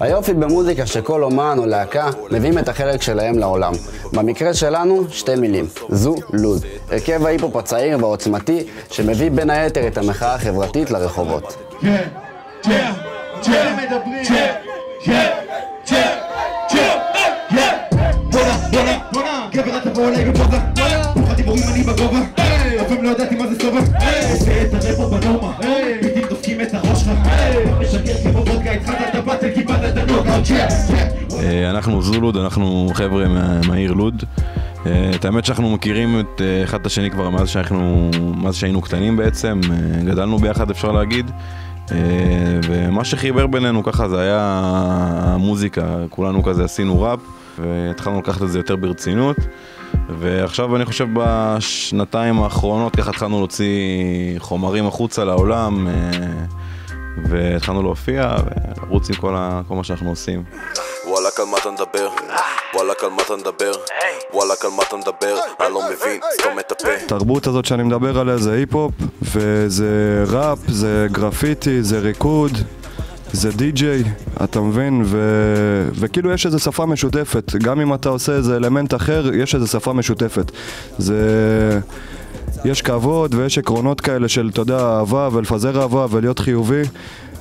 היופי במוזיקה שכל אומן או להקה מביאים את החלק שלהם לעולם. במקרה שלנו, שתי מילים, זו לוד. הרכב ההיפ-הופ הצעיר והעוצמתי שמביא בין היתר את המחאה החברתית לרחובות. כן, מדברים, כן, כן, כן, אנחנו זולוד, אנחנו חבר'ה מה- מהעיר לוד. אה, את האמת שאנחנו מכירים את אה, אחד את השני כבר מאז שאנחנו, מאז שהיינו קטנים בעצם, אה, גדלנו ביחד אפשר להגיד. אה, ומה שחיבר בינינו ככה זה היה המוזיקה, כולנו כזה עשינו ראפ והתחלנו לקחת את זה יותר ברצינות ועכשיו אני חושב בשנתיים האחרונות ככה התחלנו להוציא חומרים החוצה לעולם אה, והתחלנו להופיע ולרוץ עם כל, ה, כל מה שאנחנו עושים. וואלכ על מה אתה מדבר? וואלכ על מה אתה מדבר? וואלכ על מה אתה מדבר? אני לא מבין, סתום את הפה התרבות הזאת שאני מדבר עליה זה היפ-הופ, וזה ראפ, זה גרפיטי, זה ריקוד, זה די-ג'יי, אתה מבין? ו... וכאילו יש איזו שפה משותפת, גם אם אתה עושה איזה אלמנט אחר, יש איזו שפה משותפת. זה... יש כבוד ויש עקרונות כאלה של, אתה יודע, אהבה ולפזר אהבה ולהיות חיובי.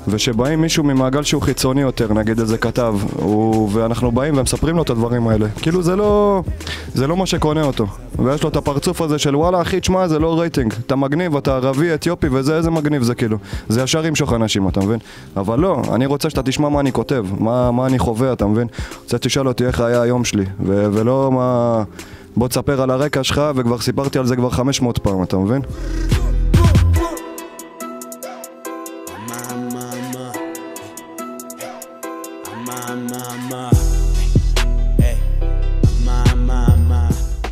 ושבאים מישהו ממעגל שהוא חיצוני יותר, נגיד איזה כתב, הוא, ואנחנו באים ומספרים לו את הדברים האלה. כאילו זה לא, זה לא מה שקונה אותו. ויש לו את הפרצוף הזה של וואלה אחי, תשמע, זה לא רייטינג. אתה מגניב, אתה ערבי, אתיופי וזה, איזה מגניב זה כאילו. זה ישר ימשוך אנשים, אתה מבין? אבל לא, אני רוצה שאתה תשמע מה אני כותב, מה, מה אני חווה, אתה מבין? רוצה שתשאל אותי איך היה היום שלי, ו- ולא מה... בוא תספר על הרקע שלך, וכבר סיפרתי על זה כבר 500 פעם, אתה מבין?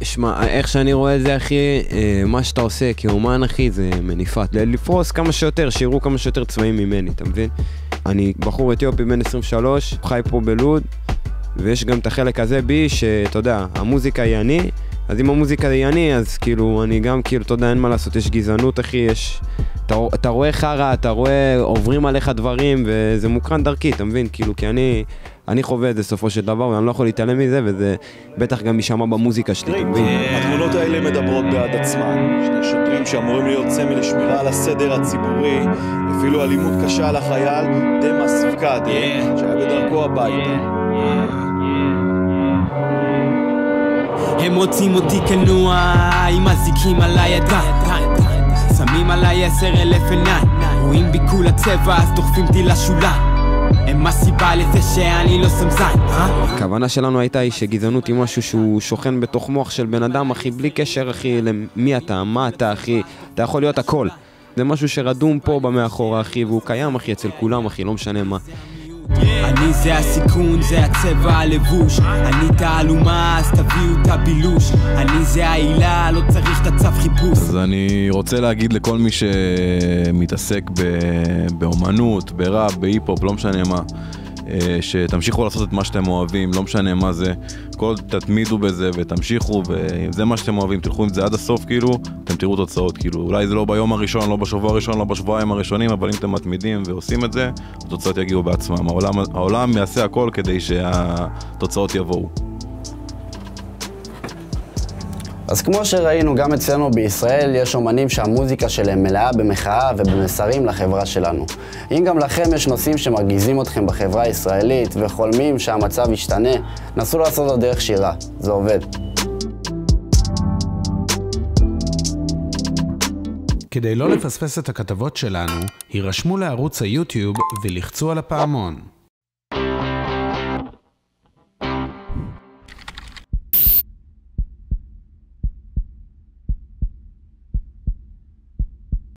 שמע, איך שאני רואה את זה, אחי, אה, מה שאתה עושה כאומן, אחי, זה מניפת. לפרוס כמה שיותר, שיראו כמה שיותר צבעים ממני, אתה מבין? אני בחור אתיופי בן 23, חי פה בלוד, ויש גם את החלק הזה בי, שאתה יודע, המוזיקה היא אני, אז אם המוזיקה היא אני, אז כאילו, אני גם, כאילו, אתה יודע, אין מה לעשות, יש גזענות, אחי, יש... אתה, אתה רואה חרא, אתה רואה, עוברים עליך דברים, וזה מוקרן דרכי, אתה מבין? כאילו, כי אני... אני חווה את זה בסופו של דבר, ואני לא יכול להתעלם מזה, וזה בטח גם יישמע במוזיקה שלי, אתה מבין? התמונות האלה מדברות בעד עצמן. שני שוטרים שאמורים להיות סמל לשמירה על הסדר הציבורי, הפעילו אלימות קשה על החייל דמאס פקאדה, שהיה בדרכו הביתה. הם רוצים אותי כנוע עם אזיקים על הידיים שמים עליי עשר אלף עיניים רואים בי כולה צבע אז דוחפים אותי לשוליים הם הסיבה לזה שאני לא שם זין, אה? הכוונה שלנו הייתה היא שגזענות היא משהו שהוא שוכן בתוך מוח של בן אדם, אחי, בלי קשר, אחי, למי אתה, מה אתה, אחי, אתה יכול להיות הכל. זה משהו שרדום פה במאחורה, אחי, והוא קיים, אחי, אצל כולם, אחי, לא משנה מה. אני זה הסיכון, זה הצבע הלבוש. אני תעלומה, אז תביאו את הבילוש. אני זה העילה, לא צריך את הצו חיפוש. אז אני רוצה להגיד לכל מי שמתעסק באומנות, בראפ, בהיפ-הופ, לא משנה מה, שתמשיכו לעשות את מה שאתם אוהבים, לא משנה מה זה, כל תתמידו בזה ותמשיכו, ואם זה מה שאתם אוהבים, תלכו עם זה עד הסוף, כאילו, אתם תראו תוצאות, כאילו, אולי זה לא ביום הראשון, לא בשבוע הראשון, לא בשבועיים הראשונים, אבל אם אתם מתמידים ועושים את זה, התוצאות יגיעו בעצמם. העולם, העולם יעשה הכל כדי שהתוצאות יבואו. אז כמו שראינו, גם אצלנו בישראל יש אומנים שהמוזיקה שלהם מלאה במחאה ובמסרים לחברה שלנו. אם גם לכם יש נושאים שמרגיזים אתכם בחברה הישראלית וחולמים שהמצב ישתנה, נסו לעשות זאת דרך שירה, זה עובד. כדי לא לפספס את הכתבות שלנו, הירשמו לערוץ היוטיוב ולחצו על הפעמון.